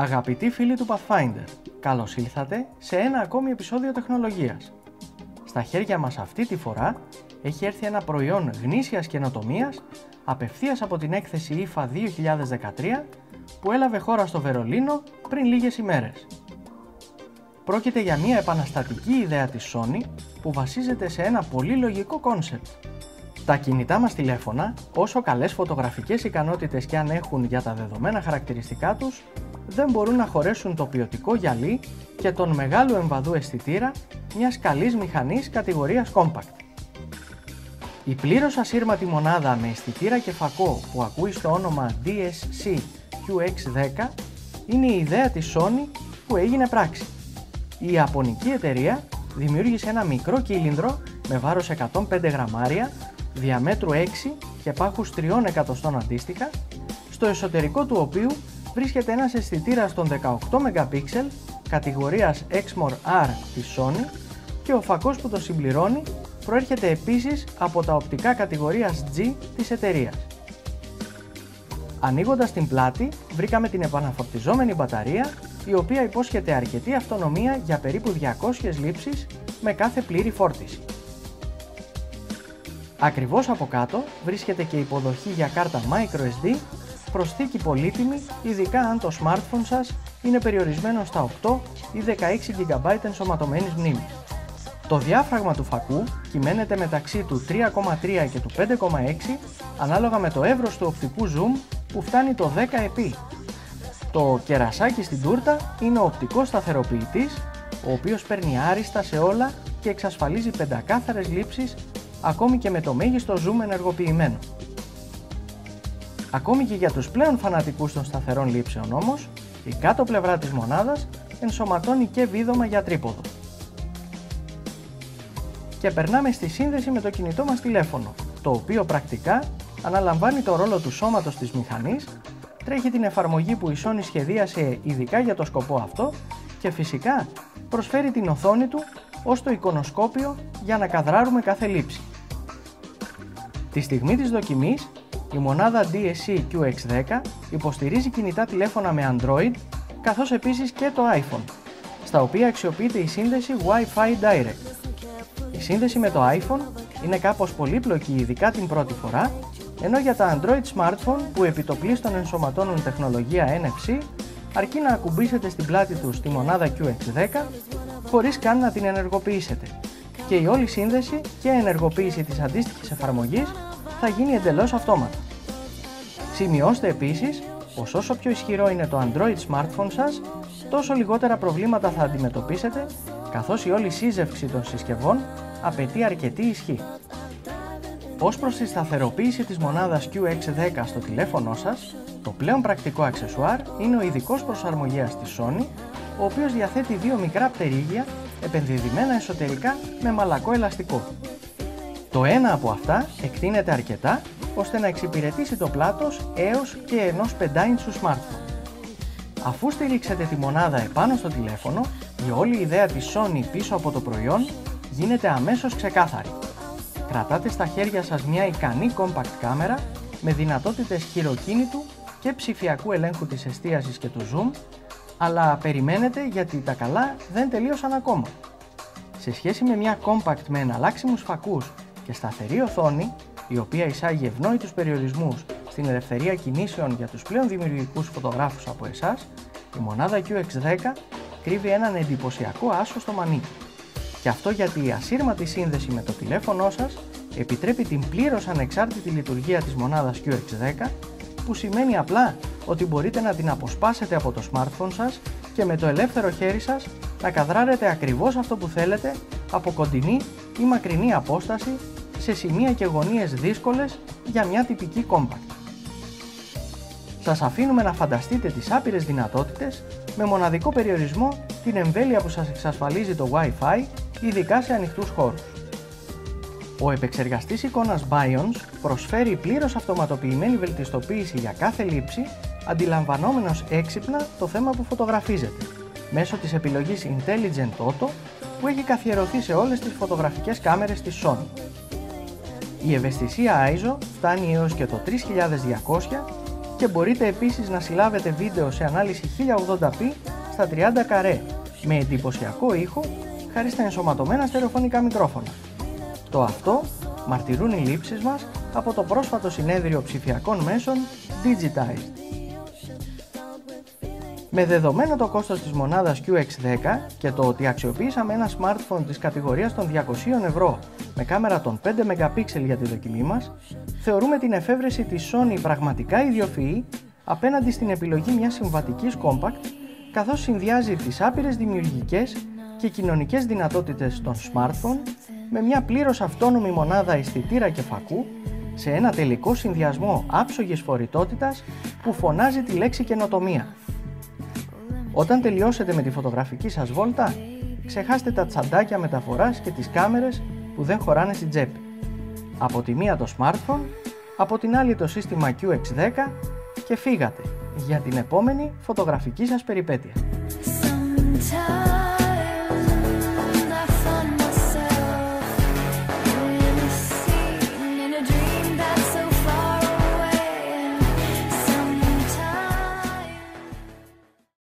Αγαπητοί φίλοι του Pathfinder, καλώς ήλθατε σε ένα ακόμη επεισόδιο τεχνολογίας. Στα χέρια μας αυτή τη φορά έχει έρθει ένα προϊόν γνήσιας καινοτομίας απευθείας από την έκθεση IFA 2013 που έλαβε χώρα στο Βερολίνο πριν λίγες ημέρες. Πρόκειται για μια επαναστατική ιδέα της Sony που βασίζεται σε ένα πολύ λογικό concept. Τα κινητά μας τηλέφωνα, όσο καλές φωτογραφικές ικανότητες και αν έχουν για τα δεδομένα χαρακτηριστικά τους, δεν μπορούν να χωρέσουν το ποιοτικό γυαλί και τον μεγάλο εμβαδού αισθητήρα μιας καλής μηχανής κατηγορίας Compact. Η πλήρως ασύρματη μονάδα με αισθητήρα και φακό που ακούει στο όνομα DSC QX10 είναι η ιδέα της Sony που έγινε πράξη. Η Ιαπωνική εταιρεία δημιούργησε ένα μικρό κύλινδρο με βάρος 105 γραμμάρια, διαμέτρου 6 και πάχους 3 εκατοστών αντίστοιχα, στο εσωτερικό του οποίου βρίσκεται ένας αισθητήρας των 18 MP κατηγορίας Exmor R της Sony και ο φακός που το συμπληρώνει προέρχεται επίσης από τα οπτικά κατηγορίας G της εταιρείας. Ανοίγοντας την πλάτη βρήκαμε την επαναφορτιζόμενη μπαταρία η οποία υπόσχεται αρκετή αυτονομία για περίπου 200 λήψεις με κάθε πλήρη φόρτιση. Ακριβώς από κάτω βρίσκεται και υποδοχή για κάρτα microSD προσθήκη πολύτιμη, ειδικά αν το smartphone σας είναι περιορισμένο στα 8 ή 16 GB ενσωματωμένης μνήμης. Το διάφραγμα του φακού κυμαίνεται μεταξύ του 3,3 και του 5,6 ανάλογα με το εύρος του οπτικού zoom που φτάνει το 10 επί. Το κερασάκι στην τούρτα είναι ο οπτικός σταθεροποιητής, ο οποίος παίρνει άριστα σε όλα και εξασφαλίζει πεντακάθαρες λήψεις ακόμη και με το μέγιστο zoom ενεργοποιημένο. Ακόμη και για τους πλέον φανατικούς των σταθερών λήψεων όμως, η κάτω πλευρά της μονάδας ενσωματώνει και βίδωμα για τρίποδο. Και περνάμε στη σύνδεση με το κινητό μας τηλέφωνο, το οποίο πρακτικά αναλαμβάνει το ρόλο του σώματος της μηχανής, τρέχει την εφαρμογή που η Sony σχεδίασε ειδικά για το σκοπό αυτό και φυσικά προσφέρει την οθόνη του ως το εικονοσκόπιο για να καδράρουμε κάθε λήψη. Τη στιγμή της δοκιμής η μονάδα DSC QX10 υποστηρίζει κινητά τηλέφωνα με Android καθώς επίσης και το iPhone, στα οποία αξιοποιείται η σύνδεση Wi-Fi Direct. Η σύνδεση με το iPhone είναι κάπως πολύπλοκη ειδικά την πρώτη φορά, ενώ για τα Android smartphone που επιτοπλίστων ενσωματώνουν τεχνολογία NFC, αρκεί να ακουμπήσετε στην πλάτη τους τη μονάδα QX10 χωρίς καν να την ενεργοποιήσετε και η όλη σύνδεση και ενεργοποίηση της αντίστοιχης εφαρμογής θα γίνει εντελώς αυτόματα. Σημειώστε επίσης πως όσο πιο ισχυρό είναι το Android smartphone σας, τόσο λιγότερα προβλήματα θα αντιμετωπίσετε, καθώς η όλη σύζευξη των συσκευών απαιτεί αρκετή ισχύ. Ως προς τη σταθεροποίηση της μονάδας QX10 στο τηλέφωνό σας, το πλέον πρακτικό αξεσουάρ είναι ο ειδικός προσαρμογέας της Sony, ο οποίος διαθέτει δύο μικρά πτερίγια επενδυδημένα εσωτερικά με μαλακό ελαστικό. Το ένα από αυτά εκτείνεται αρκετά ώστε να εξυπηρετήσει το πλάτος έως και ενός 5 inch smartphone. Αφού στηρίξετε τη μονάδα επάνω στο τηλέφωνο, η όλη ιδέα της Sony πίσω από το προϊόν γίνεται αμέσως ξεκάθαρη. Κρατάτε στα χέρια σας μια ικανή compact κάμερα με δυνατότητες χειροκίνητου και ψηφιακού ελέγχου της εστίασης και του zoom, αλλά περιμένετε γιατί τα καλά δεν τελείωσαν ακόμα. Σε σχέση με μια compact με εναλλάξιμους φακούς και σταθερή οθόνη, η οποία εισάγει ευνόητους περιορισμούς στην ελευθερία κινήσεων για τους πλέον δημιουργικούς φωτογράφους από εσάς, η μονάδα QX10 κρύβει έναν εντυπωσιακό άσο στο μανίκι. Και αυτό γιατί η ασύρματη σύνδεση με το τηλέφωνό σας επιτρέπει την πλήρως ανεξάρτητη λειτουργία της μονάδας QX10 που σημαίνει απλά ότι μπορείτε να την αποσπάσετε από το smartphone σας και με το ελεύθερο χέρι σας να καδράρετε ακριβώς αυτό που θέλετε από κοντινή ή μακρινή απόσταση σε σημεία και γωνίες δύσκολες για μια τυπική compact. Σας αφήνουμε να φανταστείτε τις άπειρες δυνατότητες με μοναδικό περιορισμό την εμβέλεια που σας εξασφαλίζει το Wi-Fi, ειδικά σε ανοιχτούς χώρους. Ο επεξεργαστής εικόνας Bions προσφέρει πλήρως αυτοματοποιημένη βελτιστοποίηση για κάθε λήψη, αντιλαμβανόμενος έξυπνα το θέμα που φωτογραφίζεται, μέσω της επιλογής Intelligent Auto που έχει καθιερωθεί σε όλες τις φωτογραφικές κάμερες της Sony. Η ευαισθησία ISO φτάνει έως και το 3200 και μπορείτε επίσης να συλλάβετε βίντεο σε ανάλυση 1080p στα 30 καρέ με εντυπωσιακό ήχο χάρη στα ενσωματωμένα στερεοφωνικά μικρόφωνα. Το αυτό μαρτυρούν οι λήψεις μας από το πρόσφατο συνέδριο ψηφιακών μέσων Digitize. Με δεδομένο το κόστος της μονάδας QX10 και το ότι αξιοποιήσαμε ένα smartphone της κατηγορίας των 200 ευρώ με κάμερα των 5 MP για τη δοκιμή μας, θεωρούμε την εφεύρεση της Sony πραγματικά ιδιοφυή απέναντι στην επιλογή μιας συμβατικής compact καθώς συνδυάζει τις άπειρες δημιουργικές και κοινωνικές δυνατότητες των smartphone με μια πλήρως αυτόνομη μονάδα αισθητήρα και φακού σε ένα τελικό συνδυασμό άψογης φορητότητας που φωνάζει τη λέξη καινοτομία. Όταν τελειώσετε με τη φωτογραφική σας βόλτα, ξεχάστε τα τσαντάκια μεταφοράς και τις κάμερες που δεν χωράνε στην τσέπη. Από τη μία το smartphone, από την άλλη το σύστημα QX10 και φύγατε για την επόμενη φωτογραφική σας περιπέτεια.